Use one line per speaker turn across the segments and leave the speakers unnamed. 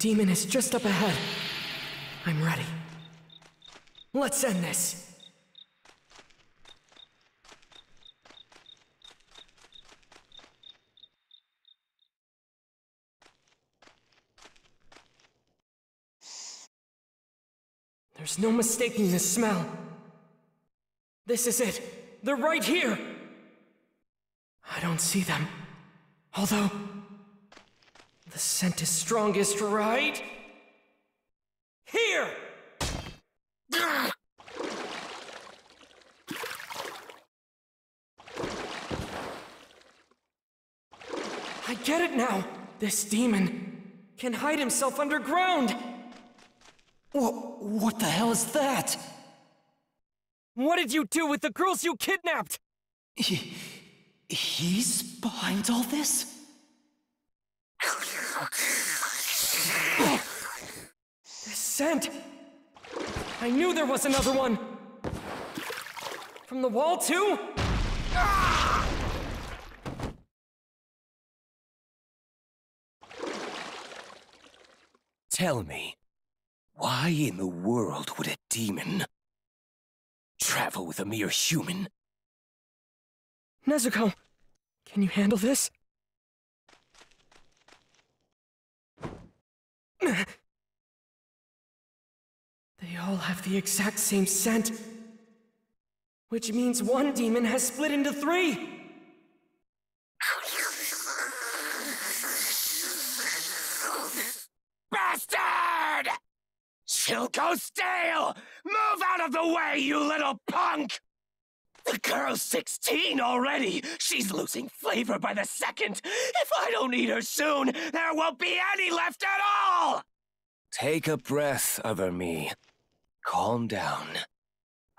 Demon is just up ahead. I'm ready. Let's end this. There's no mistaking this smell. This is it. They're right here. I don't see them. Although, the scent is strongest, right? Here! I get it now. This demon can hide himself underground.
What, what the hell is that?
What did you do with the girls you kidnapped?
He, he's behind all this?
This scent! I knew there was another one! From the wall, too? Ah!
Tell me, why in the world would a demon travel with a mere human?
Nezuko, can you handle this? They all have the exact same scent. Which means one demon has split into three!
Bastard! She'll go stale! Move out of the way, you little punk! The girl's 16 already! She's losing flavor by the second! If I don't eat her soon, there won't be any left at all! Take a breath, other me. Calm down.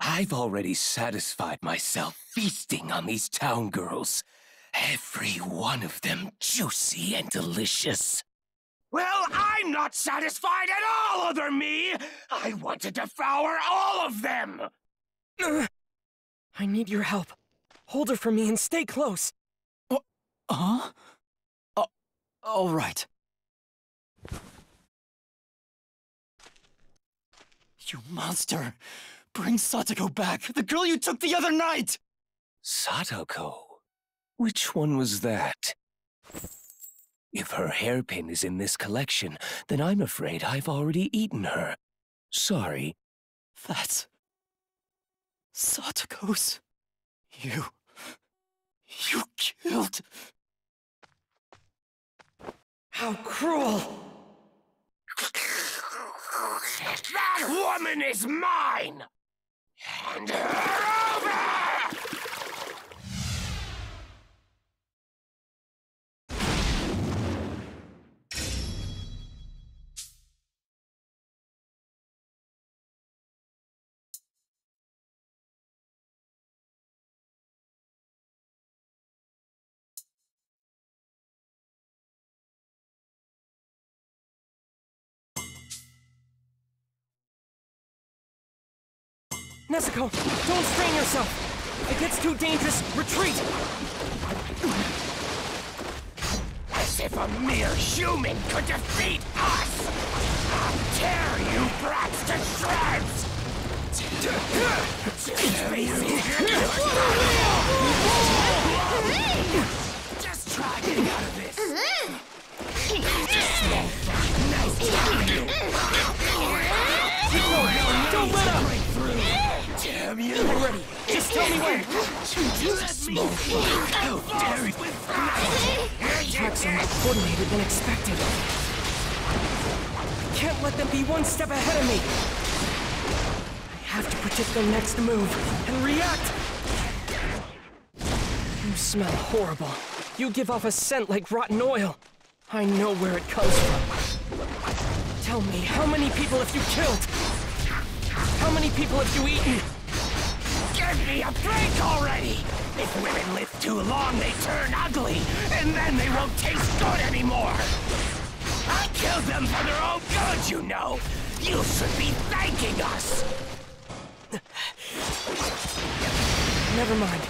I've already satisfied myself feasting on these town girls. Every one of them juicy and delicious. Well, I'm not satisfied at all, other me! I want to devour all of them!
I need your help. Hold her for me and stay close.
Uh, huh? Oh, all right. You monster! Bring Satoko back! The girl you took the other night!
Satoko? Which one was that? If her hairpin is in this collection, then I'm afraid I've already eaten her. Sorry.
That's... Satoko's... You... You killed...
How cruel!
That woman is mine! And her
Nezuko, don't strain yourself! It gets too dangerous, retreat!
As if a mere human could defeat us! I'll tear you brats to shreds! Just try getting out of this!
I'm ready. Just tell me when.
Small fuck! How dare you!
Attacks are more coordinated than expected. I can't let them be one step ahead of me. I have to predict their next move and react. You smell horrible. You give off a scent like rotten oil. I know where it comes from. Tell me, how many people have you killed? How many people have you eaten?
Give me a break already! If women live too long, they turn ugly, and then they won't taste good anymore! I killed them for their own good, you know! You should be thanking us!
Never mind.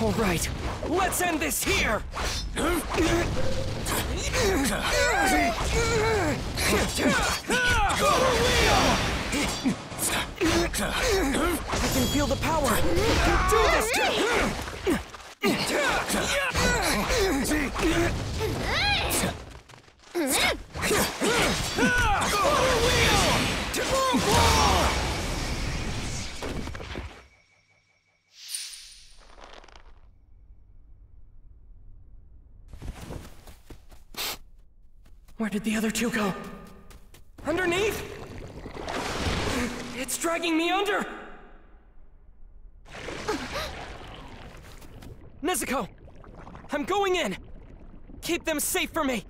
All right, let's end this here! I can feel the power. I can do this. Where did the other two go? Underneath? It's dragging me under! Nezuko! I'm going in! Keep them safe for me!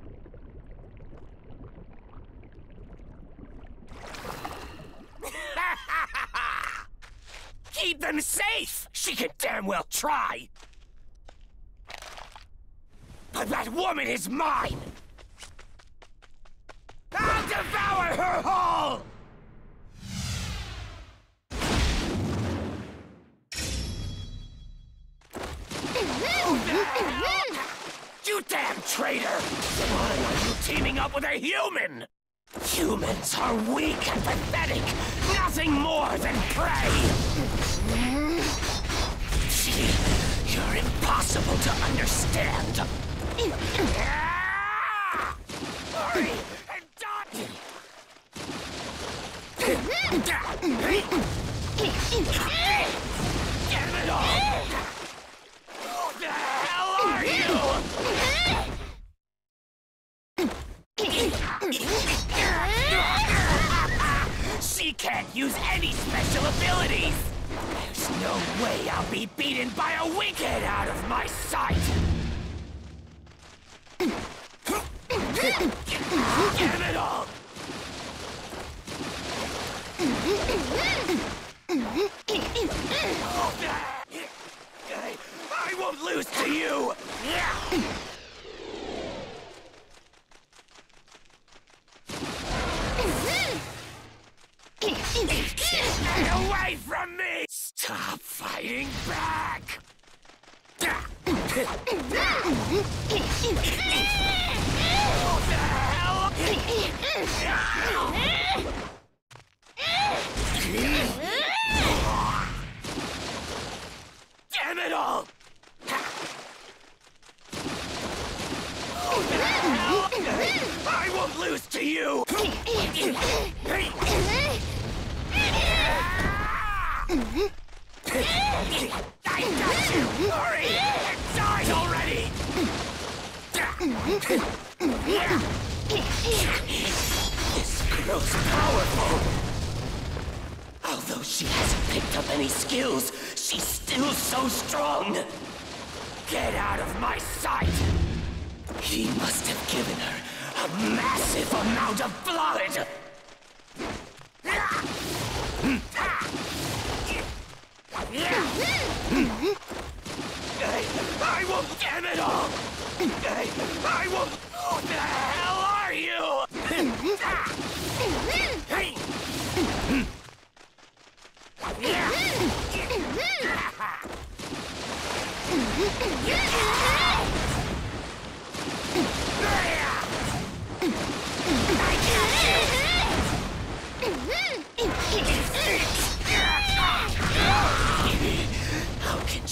Keep them safe! She can damn well try! But that woman is mine! I'll devour her whole! Damn traitor! Why are you teaming up with a human? Humans are weak and pathetic, nothing more than prey! You're impossible to understand! Ah! Hurry and dodge! Get it all! Who the hell are you? She can't use any special abilities! There's no way I'll be beaten by a wicked out of my sight! Get it all! I won't lose to you! I won't lose to you! I got you! Hurry! Die already! This girl's powerful! Although she hasn't picked up any skills, she's still so strong! Get out of my sight! He must have given her a massive amount of blood! I will damn it all! I will... Who the hell are you? How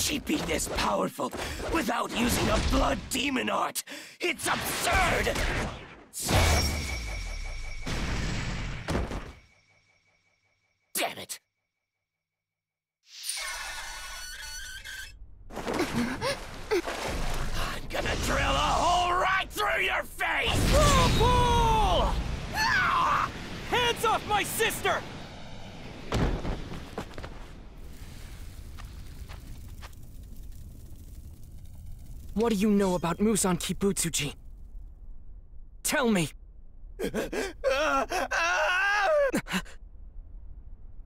she be this powerful without using a blood demon art? It's absurd! Damn it! I'm gonna drill a hole right through your face!
Bull!
Ah!
Hands off my sister! What do you know about Muzan Kibutsuji? Tell me!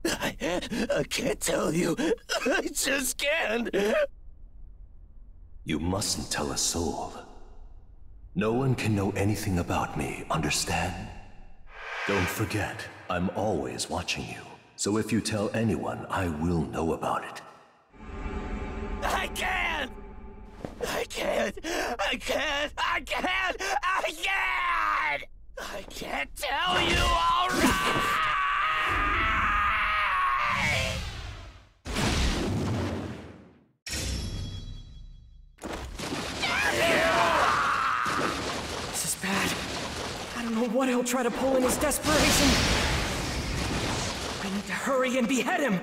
I, I can't tell you. I just can't.
You mustn't tell a soul. No one can know anything about me, understand? Don't forget, I'm always watching you. So if you tell anyone, I will know about it.
I can't! I can't! I can't! I can't! I can't tell you all right!
This is bad. I don't know what he'll try to pull in his desperation. I need to hurry and behead him!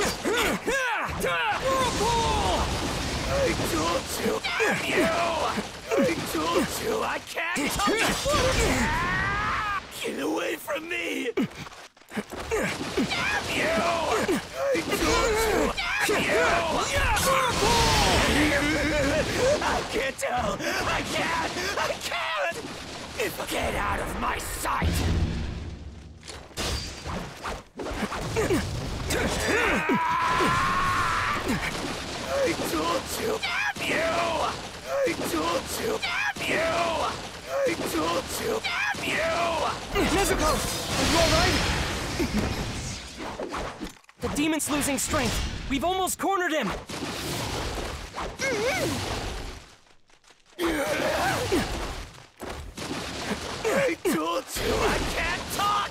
I told you! You! I told you I can't talk! Get away from me! Damn you! I told you! Damn you! I can't tell! I can't! I can't! Get out of my sight! I told you! Damn you! I told you! Damn you! I told you! Damn you!
Nezuko! Are you alright? the demon's losing strength. We've almost cornered him!
I told you I can't talk,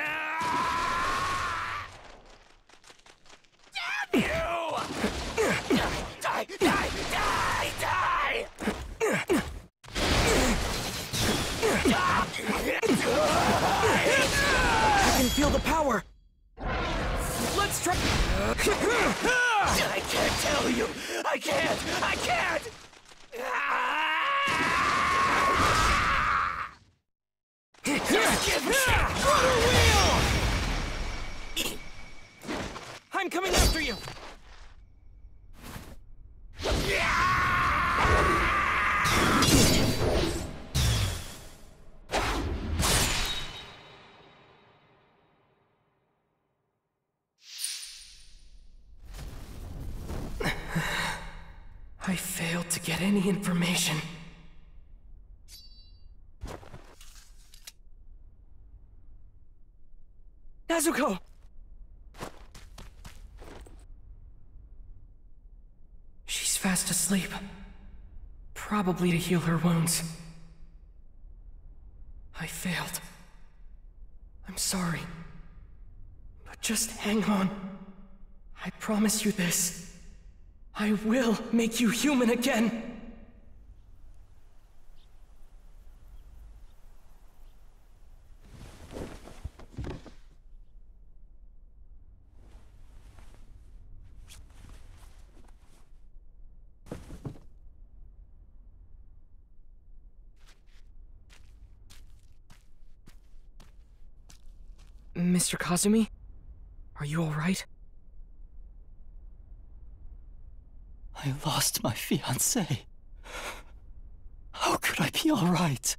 feel the power! Let's try.
I can't tell you! I can't! I can't! Just give me
I'm coming after you! I failed to get any information. Nezuko! She's fast asleep. Probably to heal her wounds. I failed. I'm sorry. But just hang on. I promise you this. I will make you human again. Mr. Kazumi? Are you alright?
I lost my fiance. How could I be alright?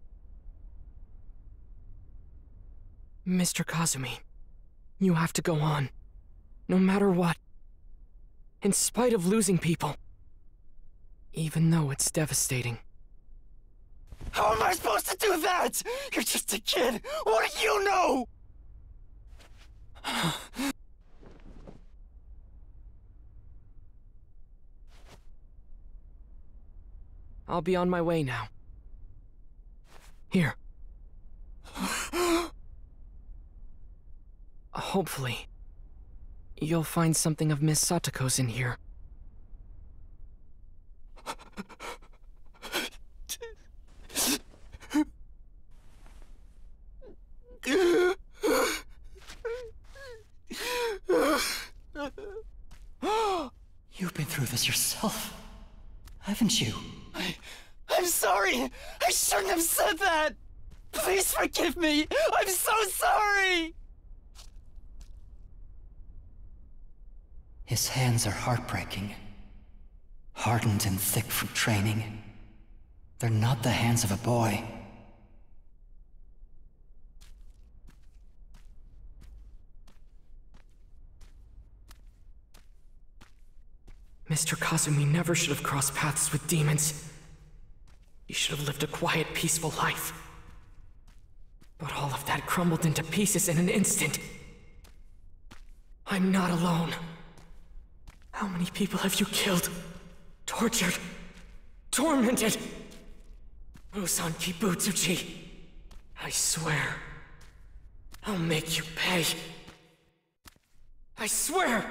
Mr. Kazumi, you have to go on. No matter what. In spite of losing people. Even though it's devastating.
How am I supposed to do that? You're just a kid. What do you know?
I'll be on my way now. Here. Hopefully, you'll find something of Miss Satoko's in here.
You've been through this yourself, haven't you? I, I'm sorry. I shouldn't have said that. Please forgive me. I'm so sorry. His hands are heartbreaking. Hardened and thick from training. They're not the hands of a boy.
Mr. Kazumi never should have crossed paths with demons. He should have lived a quiet, peaceful life. But all of that crumbled into pieces in an instant. I'm not alone. How many people have you killed? Tortured? Tormented? Muzan Kibutsuji. I swear. I'll make you pay. I swear!